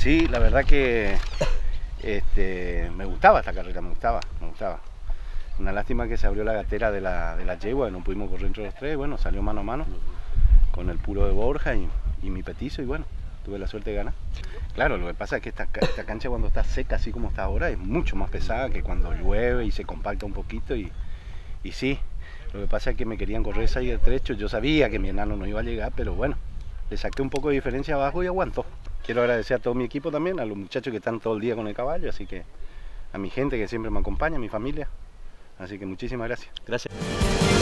Sí, la verdad que este, me gustaba esta carrera, me gustaba, me gustaba. Una lástima que se abrió la gatera de la, de la yegua y no pudimos correr entre los tres. Bueno, salió mano a mano con el puro de Borja y, y mi petizo y bueno, tuve la suerte de ganar. Claro, lo que pasa es que esta, esta cancha cuando está seca así como está ahora es mucho más pesada que cuando llueve y se compacta un poquito y, y sí, lo que pasa es que me querían correr ese ahí el trecho, yo sabía que mi enano no iba a llegar, pero bueno, le saqué un poco de diferencia abajo y aguantó. Quiero agradecer a todo mi equipo también, a los muchachos que están todo el día con el caballo, así que a mi gente que siempre me acompaña, a mi familia, así que muchísimas gracias. Gracias.